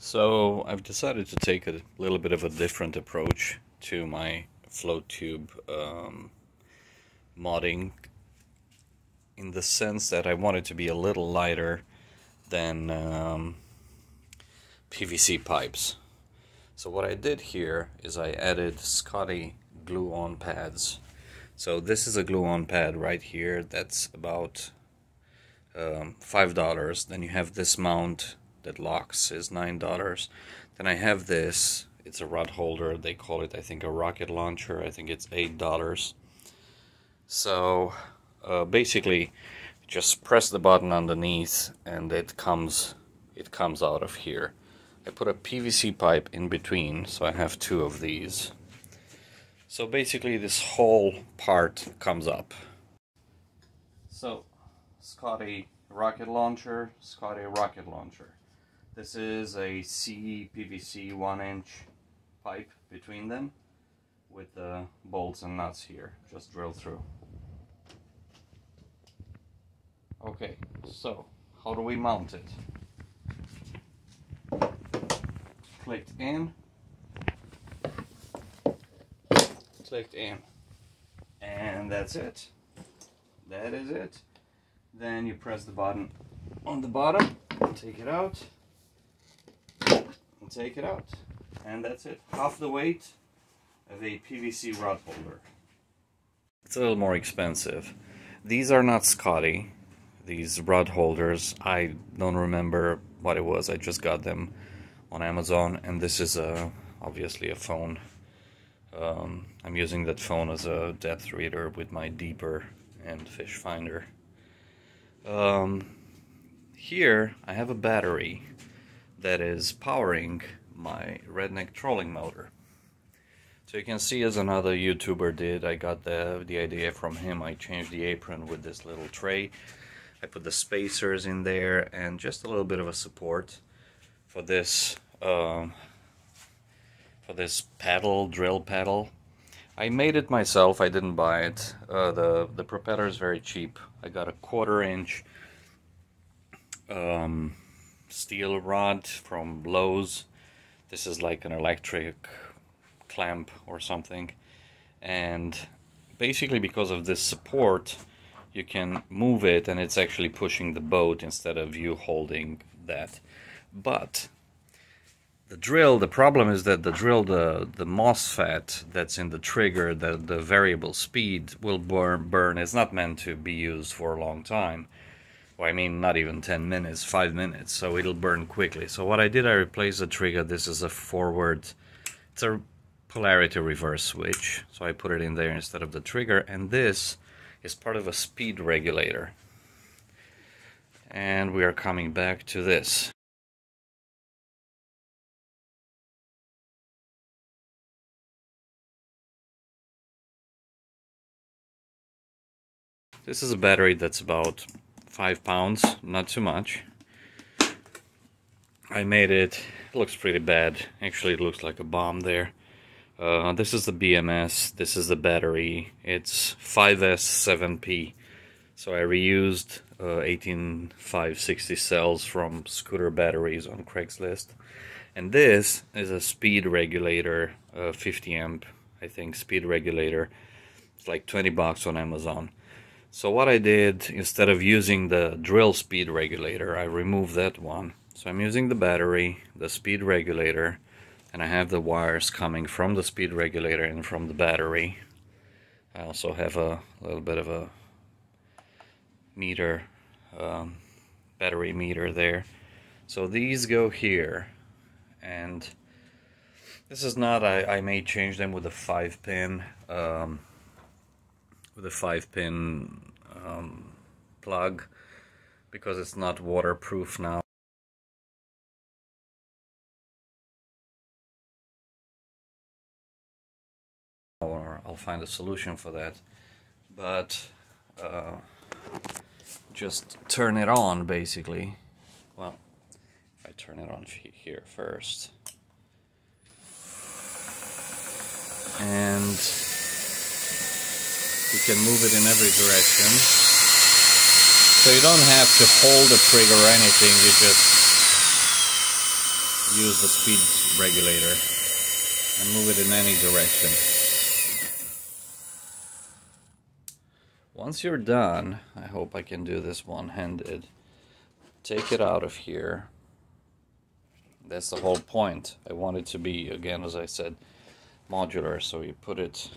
So I've decided to take a little bit of a different approach to my float tube um, modding in the sense that I want it to be a little lighter than um, PVC pipes. So what I did here is I added Scotty glue-on pads. So this is a glue-on pad right here that's about um, $5. Then you have this mount that locks is $9. Then I have this, it's a rod holder, they call it I think a rocket launcher, I think it's $8. So uh, basically just press the button underneath and it comes it comes out of here. I put a PVC pipe in between so I have two of these. So basically this whole part comes up. So Scotty rocket launcher, Scotty rocket launcher. This is a CE PVC 1 inch pipe between them with the bolts and nuts here, just drill through. Okay, so how do we mount it? Clicked in, clicked in, and that's it. That is it. Then you press the button on the bottom, take it out, take it out. And that's it. Half the weight of a PVC rod holder. It's a little more expensive. These are not Scotty, these rod holders. I don't remember what it was. I just got them on Amazon, and this is a obviously a phone. Um, I'm using that phone as a depth reader with my deeper and fish finder. Um, here I have a battery that is powering my redneck trolling motor. So you can see as another YouTuber did, I got the, the idea from him. I changed the apron with this little tray. I put the spacers in there and just a little bit of a support for this um, for this paddle, drill paddle. I made it myself, I didn't buy it. Uh, the, the propeller is very cheap. I got a quarter inch um, steel rod from Lowe's. This is like an electric clamp or something. And basically because of this support, you can move it and it's actually pushing the boat instead of you holding that. But the drill, the problem is that the drill, the, the MOSFET that's in the trigger, the, the variable speed will burn, burn. It's not meant to be used for a long time. Well, I mean, not even 10 minutes, 5 minutes, so it'll burn quickly. So what I did, I replaced the trigger. This is a forward, it's a polarity reverse switch. So I put it in there instead of the trigger. And this is part of a speed regulator. And we are coming back to this. This is a battery that's about five pounds, not too much. I made it, it looks pretty bad. Actually, it looks like a bomb there. Uh, this is the BMS, this is the battery. It's 5S7P. So I reused uh, 18560 cells from scooter batteries on Craigslist. And this is a speed regulator, uh, 50 amp, I think, speed regulator. It's like 20 bucks on Amazon. So what I did, instead of using the drill speed regulator, I removed that one. So I'm using the battery, the speed regulator, and I have the wires coming from the speed regulator and from the battery. I also have a little bit of a meter, um, battery meter there. So these go here, and this is not, I, I may change them with a 5 pin, um, with a 5 pin um, plug because it's not waterproof now. Or I'll find a solution for that. But uh, just turn it on basically. Well, I turn it on here first. And you can move it in every direction. So you don't have to hold the trigger or anything, you just use the speed regulator and move it in any direction. Once you're done, I hope I can do this one-handed, take it out of here. That's the whole point. I want it to be, again, as I said, modular, so you put it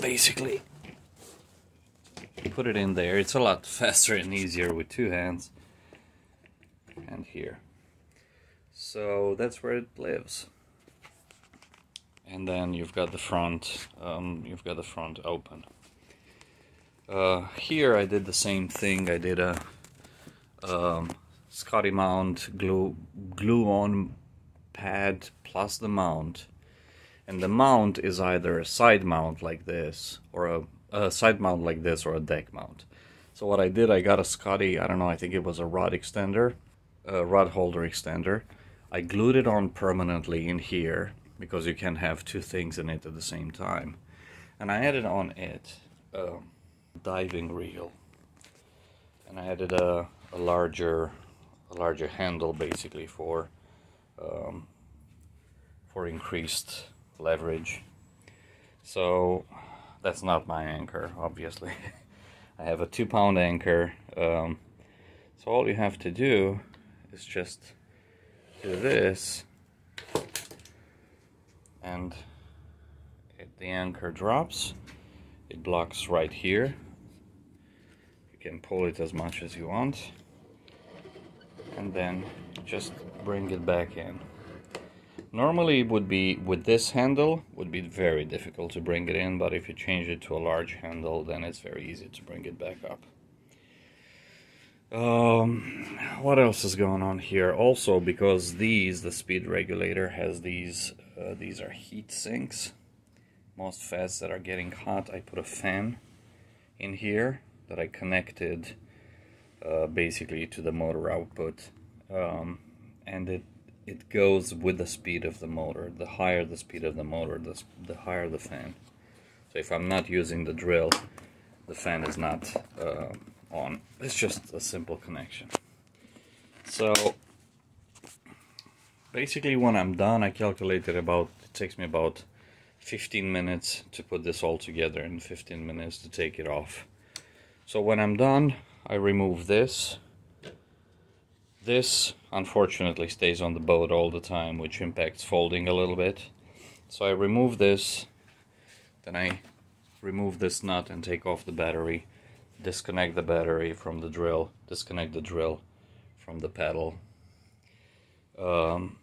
basically put it in there. It's a lot faster and easier with two hands. And here. So that's where it lives. And then you've got the front, um, you've got the front open. Uh, here I did the same thing. I did a um, Scotty mount glue glue on pad plus the mount and the mount is either a side mount like this or a, a, side mount like this or a deck mount. So what I did I got a Scotty I don't know I think it was a rod extender a rod holder extender. I glued it on permanently in here because you can't have two things in it at the same time. And I added on it a diving reel. And I added a, a larger a larger handle basically for um, for increased leverage. So that's not my anchor, obviously. I have a two pound anchor. Um, so all you have to do is just do this and if the anchor drops, it blocks right here. You can pull it as much as you want and then just bring it back in. Normally it would be with this handle would be very difficult to bring it in but if you change it to a large handle then it's very easy to bring it back up. Um, what else is going on here? Also because these, the speed regulator has these, uh, these are heat sinks. MOSFETs that are getting hot, I put a fan in here that I connected uh, basically to the motor output um, and it it goes with the speed of the motor. The higher the speed of the motor, the, the higher the fan. So if I'm not using the drill, the fan is not uh, on. It's just a simple connection. So basically when I'm done, I calculated about, it takes me about 15 minutes to put this all together and 15 minutes to take it off. So when I'm done, I remove this this unfortunately stays on the boat all the time, which impacts folding a little bit. So I remove this, then I remove this nut and take off the battery, disconnect the battery from the drill, disconnect the drill from the pedal. Um,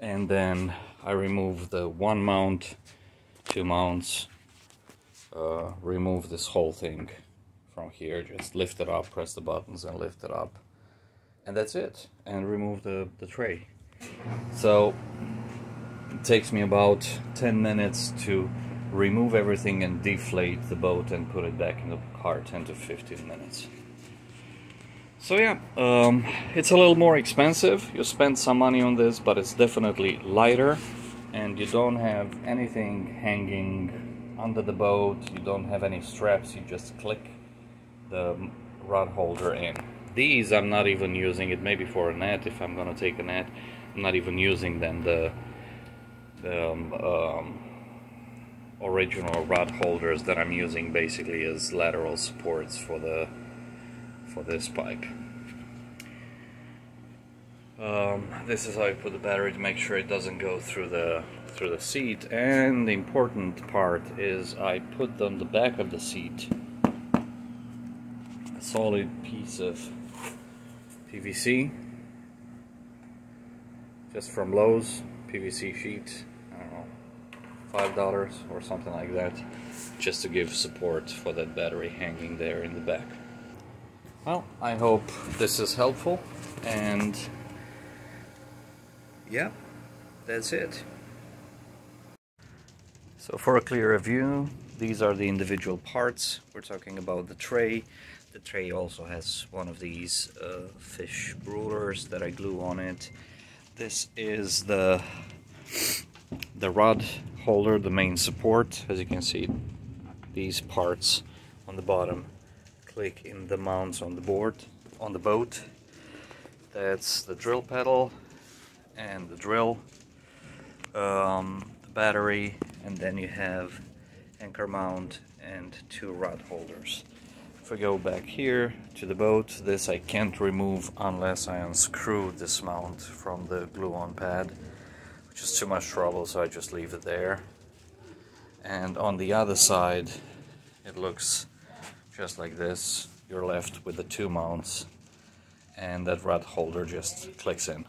and then I remove the one mount, two mounts, uh, remove this whole thing from here, just lift it up, press the buttons and lift it up and that's it and remove the, the tray. So it takes me about 10 minutes to remove everything and deflate the boat and put it back in the car 10 to 15 minutes. So yeah um, it's a little more expensive. You spend some money on this but it's definitely lighter and you don't have anything hanging under the boat. You don't have any straps. You just click the rod holder in these I'm not even using it. Maybe for a net if I'm gonna take a net I'm not even using then the, the um, um, original rod holders that I'm using basically as lateral supports for the for this pipe. Um, this is how I put the battery to make sure it doesn't go through the through the seat. And the important part is I put on the back of the seat a solid piece of PVC just from Lowe's PVC sheet I don't know five dollars or something like that just to give support for that battery hanging there in the back. Well I hope this is helpful and yeah that's it. So for a clearer view these are the individual parts. We're talking about the tray the tray also has one of these uh, fish rulers that I glue on it. This is the the rod holder, the main support. As you can see, these parts on the bottom click in the mounts on the board, on the boat. That's the drill pedal, and the drill, um, the battery, and then you have anchor mount and two rod holders. If I go back here to the boat, this I can't remove unless I unscrew this mount from the glue-on pad, which is too much trouble, so I just leave it there. And on the other side, it looks just like this. You're left with the two mounts, and that rod holder just clicks in.